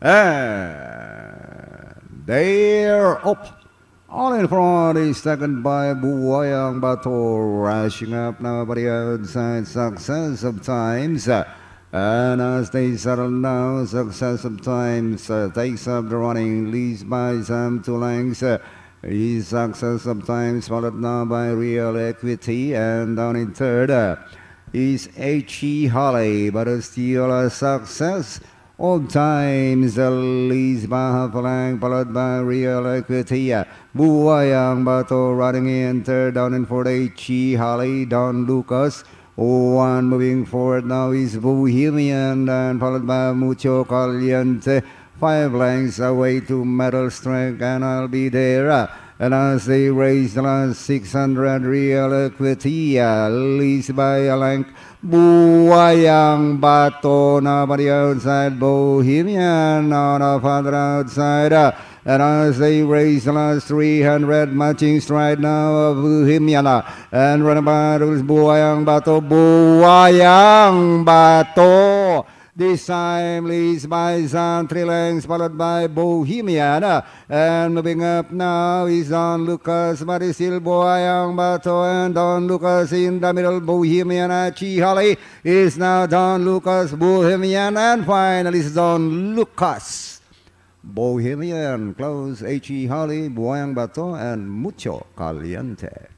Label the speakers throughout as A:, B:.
A: And they're up. All in front is second by Buwayang Bato, rushing up now by nobody outside success of times. And as they settle now, success of times uh, takes up the running, leads by some two lengths. Uh, success of times followed now by real equity and down in third uh, is H.E. Holly, but still a success. Old times, leads by half a length, followed by real equity. Buwayang Bato in third, down in fourth, H.E. Holly, Don Lucas. One moving forward now is Bohemian, and followed by Mucho Caliente. Five lengths away to medal strength, and I'll be there. And as they raise the last 600 real equity, leads by a length, Buwayang Bato, nobody outside, Bohemian, on a father outside. And as they raise the last 300 matching stride now of Bohemian, and runabout is Buwayang Bato, Buwayang Bato. This time leads by Zan three lengths, followed by Bohemian. And moving up now is Don Lucas, still Buwayang Bato and Don Lucas in the middle. Bohemian Holly is now Don Lucas, Bohemian, and finally is Don Lucas. Bohemian, close H.E. Holly, Buwayang Bato, and Mucho Caliente.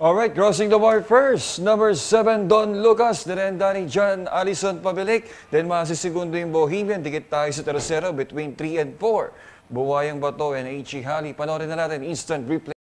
B: All right, crossing the mark first. Number 7, Don Lucas. Then Danny John Allison Pabilik. Then masisigundo yung Bohemian. Dikit tayo sa tercero between 3 and 4. Buwayang Bato and H.E. Hali. Panoorin na natin instant replay.